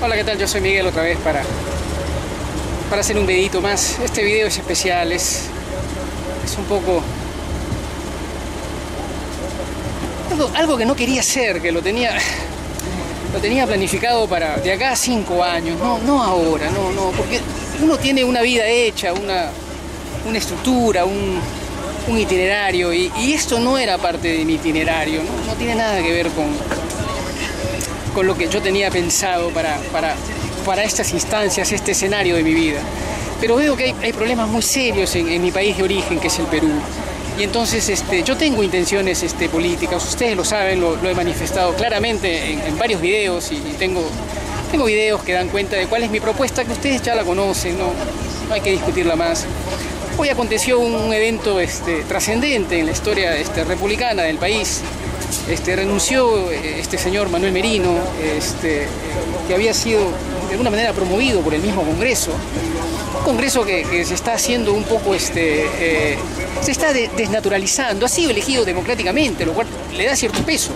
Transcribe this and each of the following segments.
Hola, ¿qué tal? Yo soy Miguel otra vez para, para hacer un videito más. Este video es especial, es, es un poco... Algo, que no quería hacer, que lo tenía, lo tenía planificado para de acá a cinco años, no, no ahora, no, no, porque uno tiene una vida hecha, una, una estructura, un, un itinerario, y, y, esto no era parte de mi itinerario, no, no tiene nada que ver con, con lo que yo tenía pensado para, para, para estas instancias, este escenario de mi vida. Pero veo que hay, problemas muy serios en, mi país de origen, que es el Perú. Y entonces este, yo tengo intenciones este, políticas, ustedes lo saben, lo, lo he manifestado claramente en, en varios videos y, y, tengo, tengo videos que dan cuenta de cuál es mi propuesta, que ustedes ya la conocen, no, no hay que discutirla más. Hoy aconteció un evento este, trascendente en la historia este, republicana del país, este, renunció este señor Manuel Merino, este, que había sido de alguna manera promovido por el mismo Congreso, un Congreso que, se está haciendo un poco, este, eh, se está de, desnaturalizando, ha sido elegido democráticamente, lo cual le da cierto peso,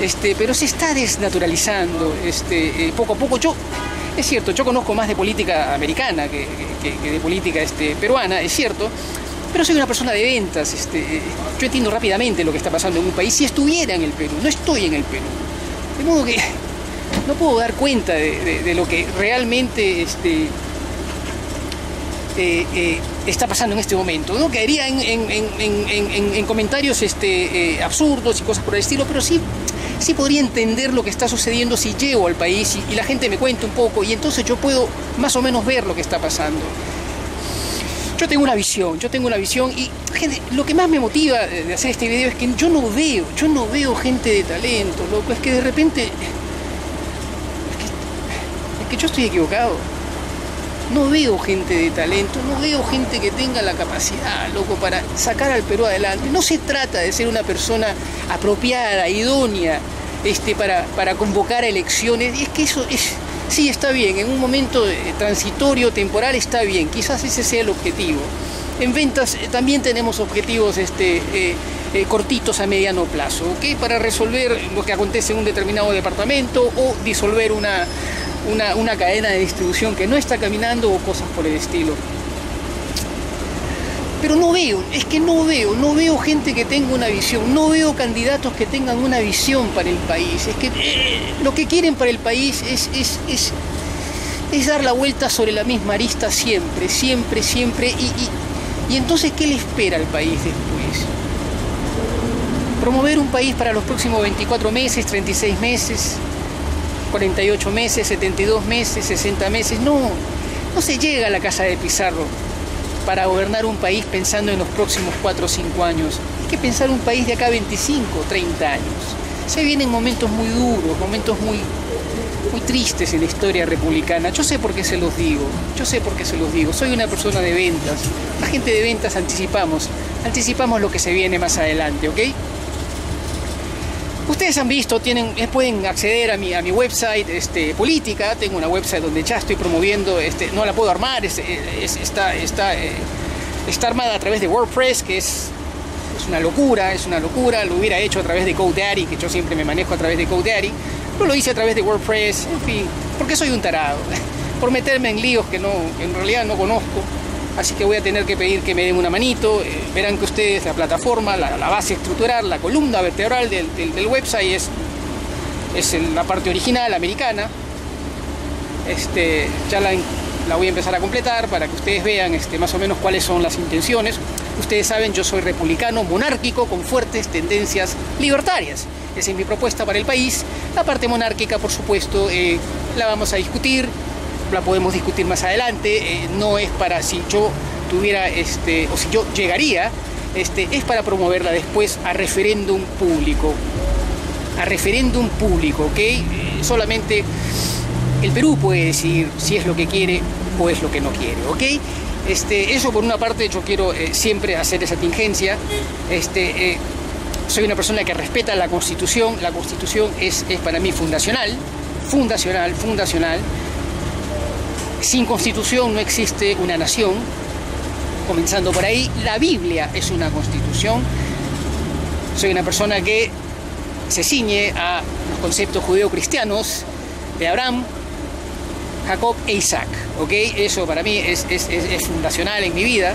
este, pero se está desnaturalizando este, eh, poco a poco. Yo, es cierto, yo conozco más de política americana que, que, que de política este, peruana, es cierto, pero soy una persona de ventas, este, yo entiendo rápidamente lo que está pasando en un país si estuviera en el Perú, no estoy en el Perú. De modo que no puedo dar cuenta de, lo que realmente este, eh, eh, está pasando en este momento. No caería en, en, en, en comentarios este, eh, absurdos y cosas por el estilo, pero sí, sí podría entender lo que está sucediendo si llego al país y, y la gente me cuenta un poco y entonces yo puedo más o menos ver lo que está pasando yo tengo una visión, yo tengo una visión y gente, lo que más me motiva de hacer este video es que yo no veo, yo no veo gente de talento, loco, es que de repente es que, yo estoy equivocado. No veo gente de talento, no veo gente que tenga la capacidad, loco, para sacar al Perú adelante. No se trata de ser una persona apropiada, idónea, este, para, para convocar elecciones. Y es que eso es, sí está bien, en un momento transitorio, temporal está bien, quizás ese sea el objetivo. En ventas también tenemos objetivos este, eh, eh, cortitos a mediano plazo, para resolver lo que acontece en un determinado departamento o disolver una, una, una cadena de distribución que no está caminando o cosas por el estilo pero no veo, es que no veo, no veo gente que tenga una visión, no veo candidatos que tengan una visión para el país. Es que lo que quieren para el país es, es, es, es, dar la vuelta sobre la misma arista siempre, siempre, siempre. Y entonces, ¿qué le espera al país después? Promover un país para los próximos 24 meses, 36 meses, 48 meses, 72 meses, 60 meses. No, no se llega a la casa de Pizarro para gobernar un país pensando en los próximos 4 o 5 años. Hay que pensar un país de acá 25, 30 años. Se vienen momentos muy duros, momentos muy, muy tristes en la historia republicana. Yo sé por qué se los digo, yo sé por qué se los digo. Soy una persona de ventas. La gente de ventas anticipamos, anticipamos lo que se viene más adelante, ¿ok? Ustedes han visto, tienen, pueden acceder a mi, a mi website este, política, tengo una website donde ya estoy promoviendo, este, no la puedo armar, es, es, está, está, eh, está armada a través de WordPress, que es, es una locura, es una locura, lo hubiera hecho a través de GoDaddy, que yo siempre me manejo a través de GoDaddy, pero lo hice a través de WordPress, en fin, porque soy un tarado, por meterme en líos que, no, que en realidad no conozco, así que voy a tener que pedir que me den una manito. Eh, verán que ustedes la plataforma, la, base estructural, la columna vertebral del, del, website es, es la parte original americana. Este, ya la, la, voy a empezar a completar para que ustedes vean este, más o menos cuáles son las intenciones. Ustedes saben, yo soy republicano, monárquico, con fuertes tendencias libertarias. Esa es mi propuesta para el país. La parte monárquica, por supuesto, eh, la vamos a discutir la podemos discutir más adelante, eh, no es para si yo tuviera, este, o si yo llegaría, este, es para promoverla después a referéndum público, a referéndum público, ¿ok? Eh, solamente el Perú puede decidir si es lo que quiere o es lo que no quiere, ¿ok? Este, eso por una parte yo quiero eh, siempre hacer esa tingencia, este, soy una persona que respeta la Constitución, la Constitución es, es para mí fundacional, fundacional, fundacional, sin constitución no existe una nación, comenzando por ahí, la Biblia es una constitución. Soy una persona que se ciñe a los conceptos judeo-cristianos de Abraham, Jacob e Isaac, ¿ok? Eso para mí es, es, es fundacional en mi vida.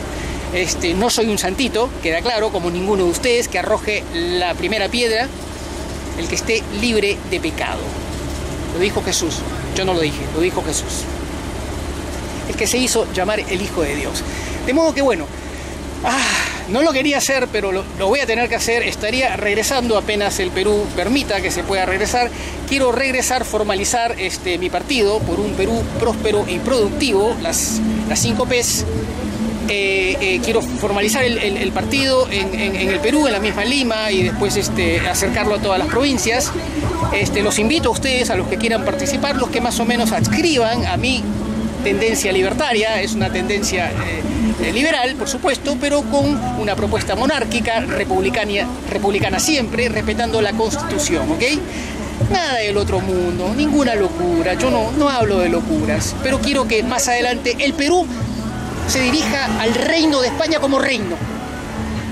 Este, no soy un santito, queda claro, como ninguno de ustedes, que arroje la primera piedra el que esté libre de pecado. Lo dijo Jesús, yo no lo dije, lo dijo Jesús. El que se hizo llamar el Hijo de Dios. De modo que bueno, ah, no lo quería hacer, pero lo, voy a tener que hacer. Estaría regresando apenas el Perú permita que se pueda regresar. Quiero regresar, formalizar este, mi partido por un Perú próspero y productivo, las, las 5 P's eh, eh, quiero formalizar el, partido en, el Perú, en la misma Lima, y después este, acercarlo a todas las provincias. Este, los invito a ustedes, a los que quieran participar, los que más o menos adscriban a mi tendencia libertaria, es una tendencia eh, liberal, por supuesto, pero con una propuesta monárquica, republicana, republicana siempre, respetando la Constitución, ¿ok? Nada del otro mundo, ninguna locura, yo no, no hablo de locuras, pero quiero que más adelante el Perú se dirija al reino de España como reino.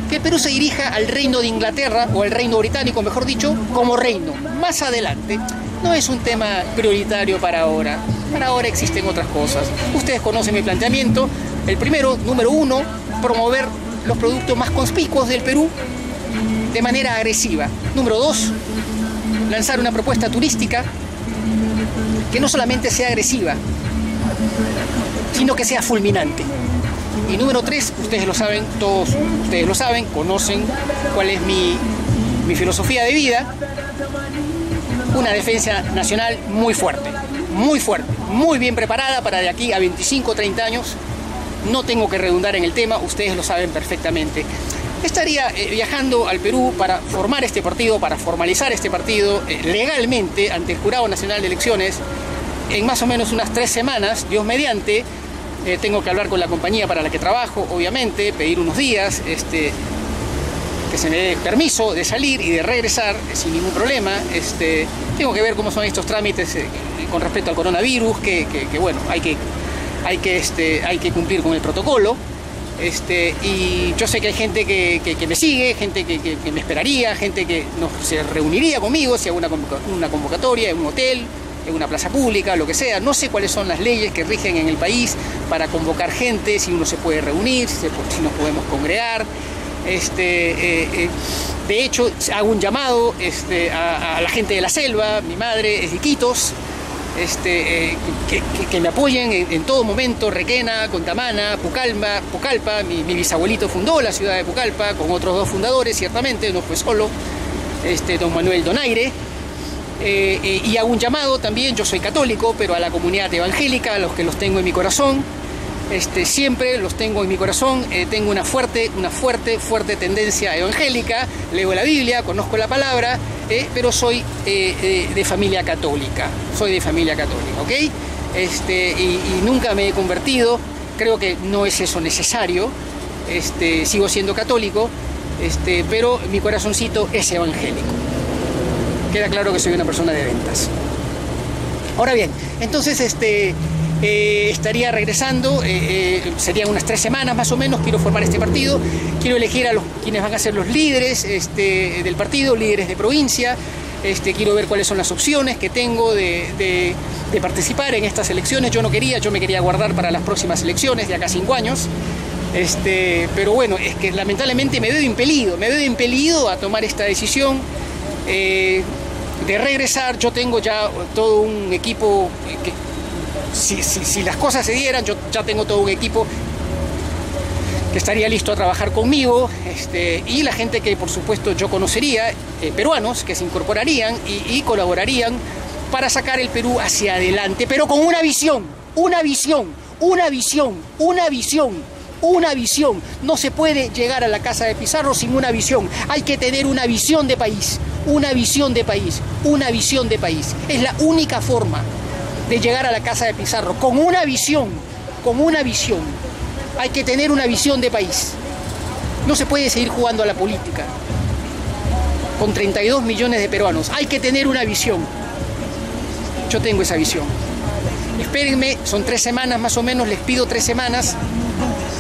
Que el Perú se dirija al reino de Inglaterra, o al reino británico, mejor dicho, como reino. Más adelante. No es un tema prioritario para ahora. Para ahora existen otras cosas. Ustedes conocen mi planteamiento. El primero, número uno, promover los productos más conspicuos del Perú de manera agresiva. Número dos, lanzar una propuesta turística que no solamente sea agresiva, sino que sea fulminante. Y número tres, ustedes lo saben, todos ustedes lo saben, conocen cuál es mi, filosofía de vida, una defensa nacional muy fuerte, muy fuerte, muy bien preparada para de aquí a 25 o 30 años. No tengo que redundar en el tema, ustedes lo saben perfectamente. Estaría eh, viajando al Perú para formar este partido, para formalizar este partido eh, legalmente ante el Jurado Nacional de Elecciones en más o menos unas tres semanas, Dios mediante, eh, tengo que hablar con la compañía para la que trabajo, obviamente, pedir unos días, este, que se me dé permiso de salir y de regresar sin ningún problema. Este, tengo que ver cómo son estos trámites eh, con respecto al coronavirus, que, bueno, hay que, hay, que, este, hay que cumplir con el protocolo. Este, y yo sé que hay gente que, me sigue, gente que, me esperaría, gente que se reuniría conmigo si hago una, una convocatoria en un hotel, en una plaza pública, lo que sea. No sé cuáles son las leyes que rigen en el país para convocar gente, si uno se puede reunir, si, nos podemos congregar. Este, eh, eh, de hecho, hago un llamado este, a, la gente de la selva, mi madre es este, eh, que, me apoyen en, todo momento, Requena, Contamana, Pucalpa, Pucalpa mi, bisabuelito fundó la ciudad de Pucallpa con otros dos fundadores, ciertamente, no fue solo, este, don Manuel Donaire, y hago un llamado también, yo soy católico, pero a la comunidad evangélica, a los que los tengo en mi corazón, este, siempre los tengo en mi corazón, eh, tengo una fuerte, una fuerte, fuerte tendencia evangélica, leo la Biblia, conozco la palabra, pero soy de familia católica, soy de familia católica, ¿ok? Este, y, nunca me he convertido, creo que no es eso necesario, este, sigo siendo católico, este, pero mi corazoncito es evangélico. Queda claro que soy una persona de ventas. Ahora bien, entonces este, eh, estaría regresando, eh, eh, serían unas tres semanas más o menos, quiero formar este partido, quiero elegir a los quienes van a ser los líderes este, del partido, líderes de provincia, este, quiero ver cuáles son las opciones que tengo de, participar en estas elecciones. Yo no quería, yo me quería guardar para las próximas elecciones de acá cinco años. Este, pero bueno, es que lamentablemente me veo impelido, me veo impelido a tomar esta decisión de regresar. Yo tengo ya todo un equipo que, si, las cosas se dieran, yo ya tengo todo un equipo que estaría listo a trabajar conmigo este, y la gente que por supuesto yo conocería, eh, peruanos, que se incorporarían y, colaborarían para sacar el Perú hacia adelante, pero con una visión, una visión, una visión, una visión, una visión. No se puede llegar a la casa de Pizarro sin una visión. Hay que tener una visión de país una visión de país, una visión de país. Es la única forma de llegar a la casa de Pizarro, con una visión, con una visión. Hay que tener una visión de país. No se puede seguir jugando a la política con 32 millones de peruanos. Hay que tener una visión. Yo tengo esa visión. Espérenme, son tres semanas más o menos, les pido tres semanas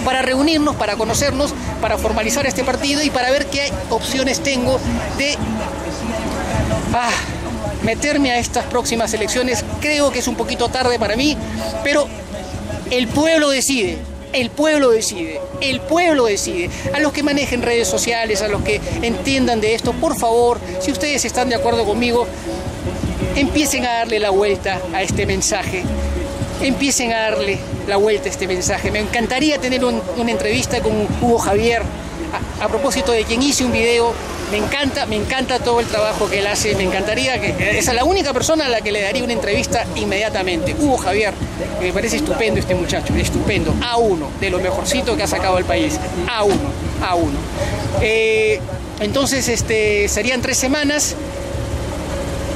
para reunirnos, para conocernos, para formalizar este partido y para ver qué opciones tengo de Ah, meterme a estas próximas elecciones. Creo que es un poquito tarde para mí, pero el pueblo decide. El pueblo decide, el pueblo decide. A los que manejen redes sociales, a los que entiendan de esto, por favor, si ustedes están de acuerdo conmigo, empiecen a darle la vuelta a este mensaje. Empiecen a darle la vuelta a este mensaje. Me encantaría tener una entrevista con Hugo Javier a, a propósito de quien hice un video me encanta, me encanta todo el trabajo que él hace, me encantaría que esa es la única persona a la que le daría una entrevista inmediatamente. Hugo Javier, me parece estupendo este muchacho, estupendo, A1, de lo mejorcito que ha sacado el país, A1, A1. Eh, entonces, este, serían tres semanas.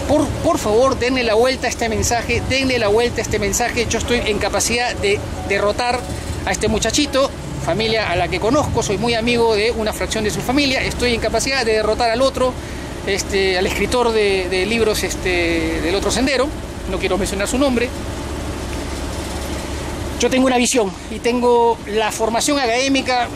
Por, por, favor, denle la vuelta a este mensaje, denle la vuelta a este mensaje. Yo estoy en capacidad de derrotar a este muchachito familia a la que conozco, soy muy amigo de una fracción de su familia, estoy en capacidad de derrotar al otro, este, al escritor de, libros este, del otro sendero, no quiero mencionar su nombre. Yo tengo una visión y tengo la formación académica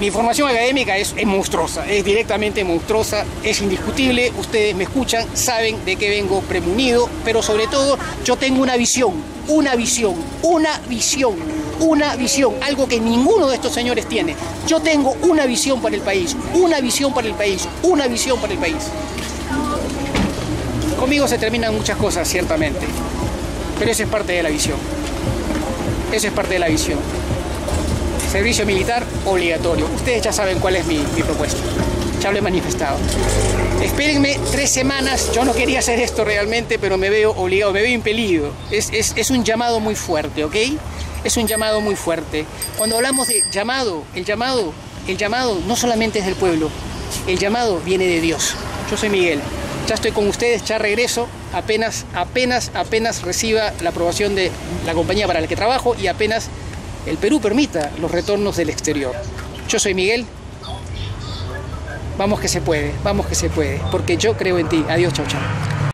mi formación académica es, monstruosa, es directamente monstruosa, es indiscutible, ustedes me escuchan, saben de qué vengo premunido, pero sobre todo yo tengo una visión, una visión, una visión, una visión, algo que ninguno de estos señores tiene. Yo tengo una visión para el país, una visión para el país, una visión para el país. Conmigo se terminan muchas cosas, ciertamente, pero eso es parte de la visión. Eso es parte de la visión servicio militar obligatorio. Ustedes ya saben cuál es mi, propuesta. Ya lo he manifestado. Espérenme tres semanas. Yo no quería hacer esto realmente, pero me veo obligado, me veo impelido. Es, es un llamado muy fuerte, ¿ok? Es un llamado muy fuerte. Cuando hablamos de llamado, el llamado, el llamado no solamente es del pueblo, el llamado viene de Dios. Yo soy Miguel. Ya estoy con ustedes, ya regreso, apenas, apenas, apenas reciba la aprobación de la compañía para la que trabajo y apenas el Perú permita los retornos del exterior. Yo soy Miguel. Vamos que se puede, vamos que se puede, porque yo creo en ti. Adiós, chao, chao.